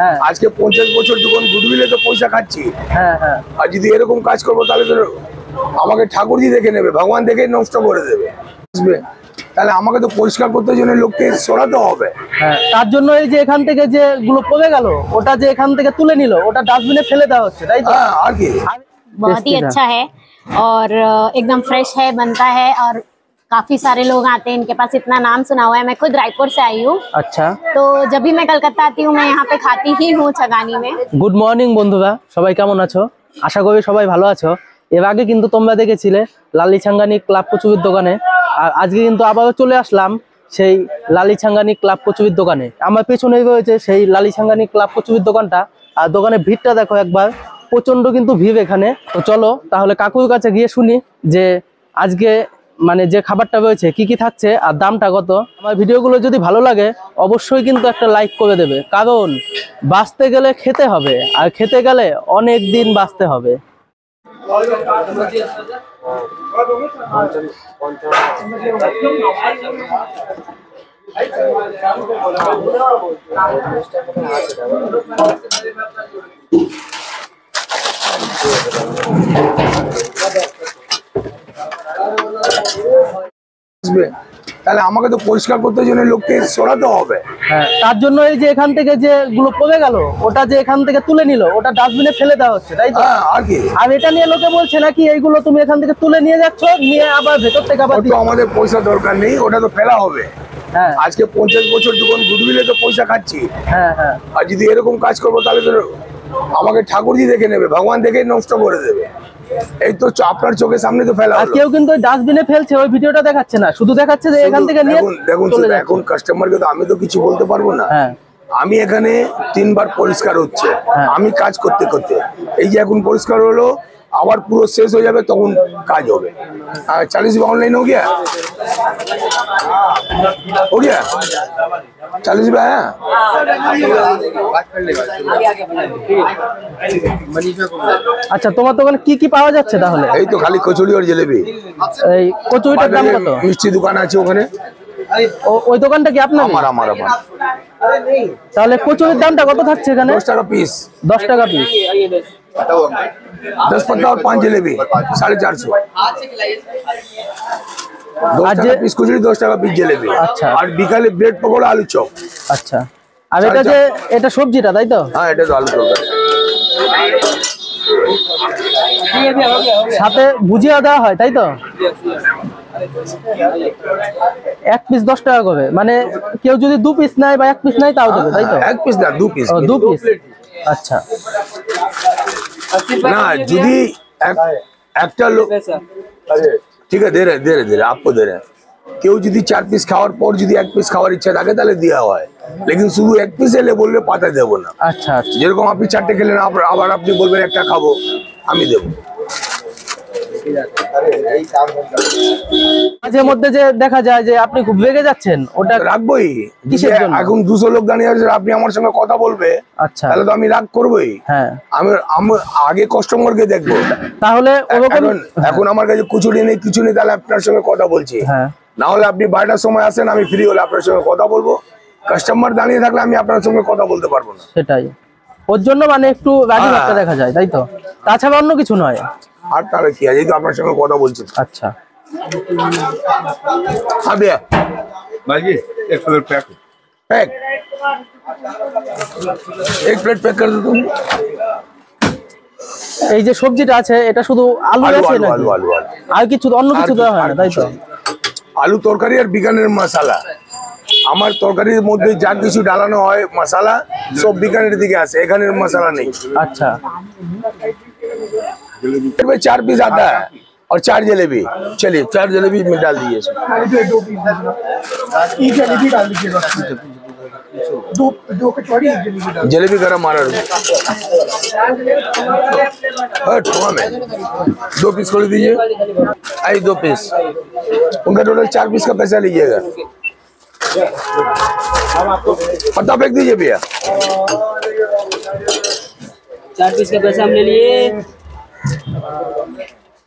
হ্যাঁ। আজকে পঞ্চাশ বছর যখন গুডবিলে তো পয়সা খাচ্ছি হ্যাঁ হ্যাঁ আর যদি এরকম কাজ করবো তাহলে তো আমাকে ঠাকুরজি দেখে নেবে ভগবান দেখে নষ্ট করে দেবে বুঝবে তাহলে আমাকে তো পরিষ্কার করতে জন্য লোককে সরাতে হবে হ্যাঁ তার জন্য এই যে এখান থেকে যে গুলো পড়ে গেল ওটা যে এখান থেকে তুলে নিল ওটা ডাস্টবিনে ফেলে দেওয়া হচ্ছে তাই তো হ্যাঁ আর কি बहुत ही टेस्टी था। अच्छा है और अ, एकदम फ्रेश है बनता है और काफी सारे लोग आते हैं इनके पास इतना नाम सुना हुआ है मैं खुद रायपुर से आई हूँ আচ্ছা तो जब भी मैं कलकत्ता आती हूँ मैं यहाँ पे खाती ही हूँ छगानी में গুড মর্নিং বন্ধুরা সবাই কেমন আছো আশা করি সবাই ভালো আছো এর আগে কিন্তু তোমরা দেখেছিলে লালি ছাঙ্গানি ক্লাব কচুরির দোকানে আর আজকে কিন্তু আবারও চলে আসলাম সেই লালি ছাঙ্গানি ক্লাব কচুরির দোকানে আমার পেছনেই রয়েছে সেই লালি ছাঙ্গানি ক্লাব কচুরির দোকানটা আর দোকানের ভিড়টা দেখো একবার প্রচন্ড কিন্তু ভিড় এখানে তো চলো তাহলে কাকুর কাছে গিয়ে শুনি যে আজকে মানে যে খাবারটা রয়েছে, কি কি থাকছে আর দামটা কত? আমার ভিডিওগুলো যদি ভালো লাগে, অবশ্যই কিন্তু একটা লাইক করে দেবে। কারণ বাঁচতে গেলে খেতে হবে, আর খেতে গেলে অনেক দিন বাঁচতে হবে। বুঝবে তাহলে আমাকে তো পরিষ্কার করতে জন্য লোককে সরাতে হবে। হ্যাঁ তার জন্য এই যে এখান থেকে যে গুলো পড়ে গেল ওটা যে এখান থেকে তুলে নিল ওটা ডাস্টবিনে ফেলে দেওয়া হচ্ছে তাই তো? হ্যাঁ আর কি। আর এটা নিয়ে লোকে বলছে নাকি এইগুলো তুমি এখান থেকে তুলে নিয়ে যাচ্ছ নিয়ে আবার ভেতর থেকে আবার তো আমাদের পয়সা দরকার নেই ওটা তো ফেলা হবে। হ্যাঁ। আজকে পঞ্চাশ বছর যখন গুডবিলে তো পয়সা খাচ্ছি। হ্যাঁ হ্যাঁ। আর যদি এরকম কাজ করব তাহলে তো আমাকে ঠাকুরজি দেখে নেবে ভগবান দেখে নষ্ট করে দেবে। এই তো আপনার চোখের সামনে তো ফেলা আর কেউ কিন্তু ডাস্টবিনে ফেলছে ওই ভিডিওটা দেখাচ্ছে না। শুধু দেখাচ্ছে যে এখান থেকে নিয়ে দেখুন। এখন কাস্টমারকে তো আমি তো কিছু বলতে পারব না। হ্যাঁ। আমি এখানে তিনবার পরিষ্কার হচ্ছে। হ্যাঁ। আমি কাজ করতে করতে। এই যে এখন পরিষ্কার হলো আবার পুরো শেষ হয়ে যাবে তখন কাজ হবে আর চালিশ বা অনলাইন हो गया हो गया चालीस रुपया है আচ্ছা তোমার দোকানে কি কি পাওয়া যাচ্ছে তাহলে এই তো খালি কচুরি আর জিলেবি এই কচুরিটার দাম কত মিষ্টি দোকান আছে ওখানে ও- ওই দোকানটা কি আপনার আমার আমার আমার তাহলে কচুরির দামটা কত থাকছে এখানে दस टाका पीस দশ টাকা পিস दस पत्ता और पांच जलेबी साढ़े चार सौ दस आज टाका जे- पीस कचुरी दस टाका पीस जलेबी अच्छा। और बिकाले ब्रेड पकौड़ा आलू चॉप আচ্ছা আর এটা যে এটা সবজিটা তাই তো हाँ এটা তো আলু তরকারি সাথে ভুজিয়া দেওয়া হয় তাই তো এক পিস দশ টাকা করে মানে কেউ যদি দু পিস নেয় বা এক পিস নেয় তাও দেবে তাই তো এক পিস না দু পিস ও দু পিস আচ্ছা না যদি এক- একটা লোক ঠিক আছে ধীরে ধীরে দে রে দে আপকো দে কেউ যদি চার পিস খাওয়ার পর যদি এক পিস খাওয়ার ইচ্ছা থাকে তাহলে দেওয়া হয়। লেকিন শুধু এক পিস এলে বললে পাতা দেবো না। আচ্ছা আচ্ছা। যেরকম আপনি চারটে খেলেন আবার আপনি বলবেন একটা খাব আমি দেবো। মাঝে মধ্যে যে দেখা যায় যে আপনি খুব রেগে যাচ্ছেন ওটা রাখবোই? এখন দুশো লোক দাঁড়িয়ে আছে আপনি আমার সঙ্গে কথা বলবে আচ্ছা। তাহলে তো আমি রাগ করবোই। হ্যাঁ। আমি আগে কাস্টমারকে দেখব। তাহলে এখন এখন আমার কাছে কুচুরি নেই কিছু নেই তাহলে আপনার সঙ্গে কথা বলছি। হ্যাঁ। না হলে আপনি বারোটার সময় আসেন আমি ফ্রি হলে আপনার সঙ্গে কথা বলব। কাস্টমার দাঁড়িয়ে থাকলে আমি আপনার সঙ্গে কথা বলতে পারব না। সেটাই। ওর জন্য মানে একটু রাজি হ্যাঁ। দেখা যায় তাই তো? তাছাড়া অন্য কিছু নয়। আর তাহলে কি আছে এই তো আপনার সঙ্গে কথা বলছি আচ্ছা हाँ भैया भाई एक प्लेट पैक पैक एक प्लेट पैक कर दो तुम এই যে সবজিটা আছে এটা শুধু আলু আলু আছে আলু নাকি আলু আলু আলু আর কিছু অন্য কিছু আর দেওয়া হয় আর না তাই তো কিছু নেই। আলু তরকারি আর বিকানের মশলা আমার তরকারির মধ্যে যা কিছু ডালানো হয় মশলা সব বিকানের দিকে আছে এখানের মশলা নেই আচ্ছা में चार पीस आता है और चार जलेबी। चलिए चार जलेबी में डाल दीजिए दो दो कचौड़ी जलेबी डाल जलेबी गरम मारा हट हुआ में। दो पीस खोल दीजिए। आई दो पीस। उनका टोटल चार पीस का पैसा लीजिएगा। पत्ता फेंक दीजिए भैया। चार पीस का पैसा हम ले लिए।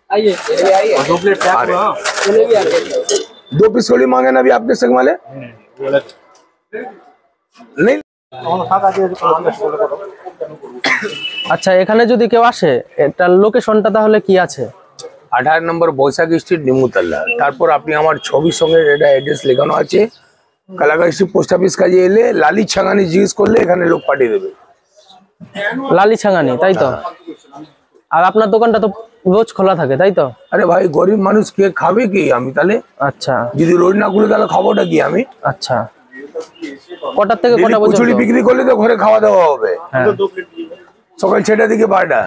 दो प्लेट पैक अरे। हुआ चले भी आते दो पीस खोली मांगे ना अभी आपके संग वाले नहीं আচ্ছা এখানে যদি কেউ আসে এটার লোকেশনটা তাহলে কি আছে আঠারো নম্বর বৈশাখ স্ট্রিট নিমুতলা তারপর আপনি আমার ছবির সঙ্গে এটা অ্যাড্রেস লেখানো আছে কালাকা স্ট্রিট পোস্ট অফিস কাজে এলে লালি ছাগানি জিজ্ঞেস করলে এখানে লোক পাঠিয়ে দেবে লালি ছাঙ্গানি তাই তো আর আপনার দোকানটা তো রোজ খোলা থাকে তাই তো আরে ভাই গরিব মানুষ কে খাবে কি আমি তাহলে আচ্ছা যদি রোজ না খুলে তাহলে খাবোটা কি আমি আচ্ছা কটার থেকে Daily কটা পর্যন্ত কচুরি বিক্রি করলে তো ঘরে খাওয়া দাওয়া হবে হ্যাঁ। সকাল ছটা থেকে বারোটা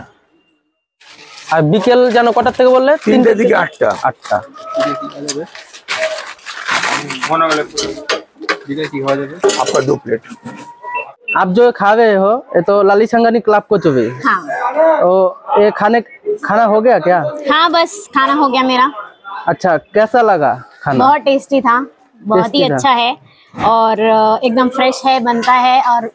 আর বিকেল যেন কটার থেকে বললে তিনটে থেকে আটটা আটটা আপনার দু প্লেট आप जो खा गए हो ये तो लाली छंगानी क्लब को चुभी हाँ तो ये खाने खाना हो गया क्या? हाँ बस खाना हो गया मेरा। अच्छा कैसा लगा खाना? बहुत टेस्टी था बहुत ही अच्छा है। और एकदम फ्रेश है बनता है और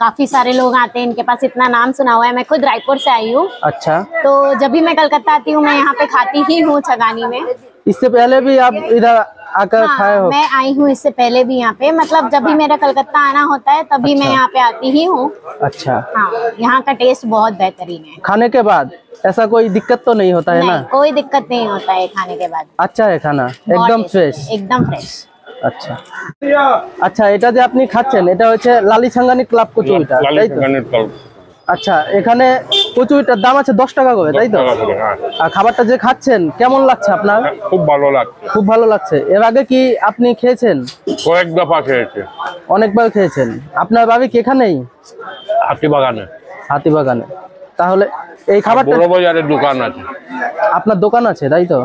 काफ़ी सारे लोग आते हैं इनके पास इतना नाम सुना हुआ है। मैं खुद रायपुर से आई हूँ। अच्छा। तो जब भी मैं कलकत्ता आती हूँ मैं यहाँ पे खाती ही हूँ छगानी में। इससे पहले भी आप इधर आकर खाए हाँ, हो मैं आई हूँ इससे पहले भी यहाँ पे मतलब जब भी मेरा कलकत्ता आना होता है तभी मैं अच्छा। यहाँ पे आती ही हूँ अच्छा हाँ यहाँ का टेस्ट बहुत बेहतरीन है खाने के बाद ऐसा कोई दिक्कत तो नहीं होता है नहीं ना कोई दिक्कत नहीं होता है खाने के बाद अच्छा है खाना बहुत একদম tasty, ফ্রেশ एकदम फ्रेश আচ্ছা আচ্ছা এটা যে আপনি খাচ্ছেন এটা হচ্ছে লালি ছাঙ্গানি ক্লাব কচুরিটা তাই তো আচ্ছা এখানে কচুরিটার দাম আছে দশ টাকা করে তাই তো? আর খাবারটা যে খাচ্ছেন কেমন লাগছে আপনার? খুব ভালো লাগছে। খুব ভালো লাগছে। এর আগে কি আপনি খেয়েছেন? কয়েক দফা খেয়েছে। অনেকবার খেয়েছেন। আপনার বাবি এখানেই? হাতিবাগানে। হাতিবাগানে। তাহলে এই খাবারটা বড় বাজারের দোকান আছে। আপনার দোকান আছে তাই তো?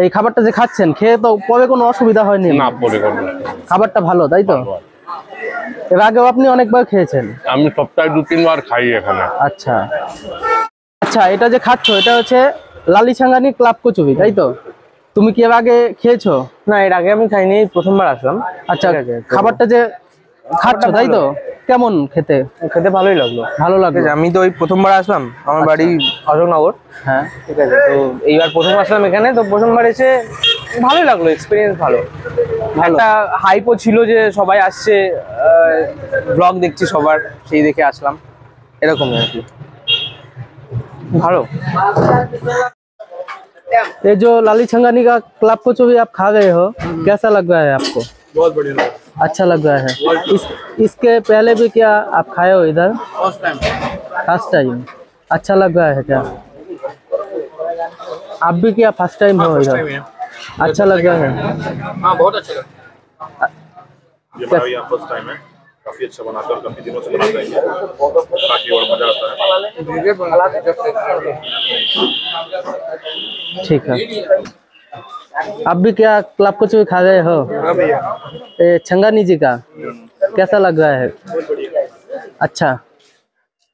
এই খাবারটা যে খাচ্ছেন খেয়ে তো পরে কোনো অসুবিধা হয়নি। না পরে করবে খাবারটা ভালো তাই তো? এর আগেও আপনি অনেকবার খেয়েছেন? আমি সপ্তাহে দু তিনবার খাই এখানে। আচ্ছা। আচ্ছা এটা যে খাচ্ছ এটা হচ্ছে লালি ছাঙ্গানি ক্লাব কচুরি তাই তো? তুমি কি এর আগে খেয়েছো? না এর আগে আমি খাইনি প্রথমবার আসলাম। আচ্ছা খাবারটা যে খাচ্ছ তাই তো? কেমন খেতে? খেতে ভালোই লাগল। ভালো লাগল। আমি তো ওই প্রথমবার আসলাম আমার বাড়ি অশোকনগর। হ্যাঁ। ঠিক আছে তো এইবার প্রথম আসলাম এখানে তো প্রথমবার এসে ভালোই লাগল এক্সপিরিয়েন্স ভালো। একটা হাইপও ছিল যে সবাই আসছে ব্লগ দেখছি সবার সেই দেখে আসলাম এরকমই আর কি ভালো ये जो लाली छंगानी का क्लब कचौरी आप खा गए हो कैसा लग रहा है आपको बहुत बढ़िया अच्छा लग रहा है इस इसके पहले भी क्या आप खाए हो इधर फर्स्ट टाइम अच्छा लग रहा है क्या आप भी क्या फर्स्ट टाइम हो इधर अच्छा लग रहा है। हाँ बहुत अच्छा लगा ये हमारा यहाँ फ़र्स्ट टाइम है। काफ़ी अच्छा बनाता है और काफ़ी दिनों से बनाता है काफ़ी और मज़ा आता है। ठीक है। आप भी क्या क्लब कुछ भी खा गए हो? ये छंगानी जी का। कैसा लग रहा है? अच्छा।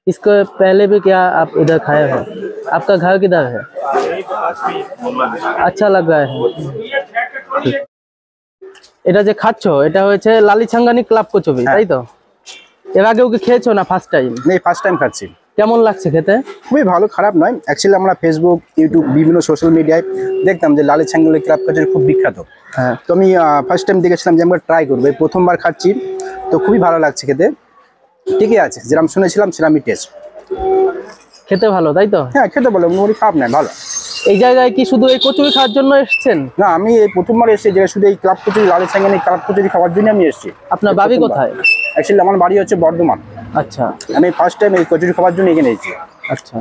इसको पहले भी क्या आप इधर खाए हो? आपका घर किधर है? আচ্ছা লাগা এটা যে খাচ্ছ এটা হয়েছে লালিছাঙ্গানি ক্লাব কচুবি হ্যাঁ। তাই তো? এর আগেও কি খেয়েছো না ফার্স্ট টাইম নেই ফার্স্ট টাইম খাচ্ছি। কেমন লাগছে খেতে? খুবই ভালো খারাপ নয়। অ্যাকচুয়ালি আমরা ফেসবুক ইউটিউব বিভিন্ন সোশ্যাল মিডিয়ায় দেখতাম যে লালি ছাঙ্গলি ক্লাব কাজের খুব বিখ্যাত। হ্যাঁ। তো আমি ফার্স্ট টাইম দেখেছিলাম যে আমরা ট্রাই করব। এই প্রথমবার খাচ্ছি তো খুবই ভালো লাগছে খেতে। ঠিকই আছে যেরকম শুনেছিলাম সেরকমই টেস্ট খেতে ভালো তাই তো? হ্যাঁ খেতে বলো মনে করি খারাপ নয় ভালো। এই জায়গায় কি শুধু এই কচুরি খাওয়ার জন্য এসেছেন? না আমি এই প্রথমবার এসেছি যেটা শুধু এই ক্লাব কচুরি লালের সঙ্গে এই ক্লাব কচুরি খাওয়ার জন্য আমি এসেছি। আপনার বাড়ি কোথায়? অ্যাকচুয়ালি আমার বাড়ি হচ্ছে বর্ধমান। আচ্ছা। আমি ফার্স্ট টাইম এই কচুরি খাওয়ার জন্য এখানে এসেছি। আচ্ছা।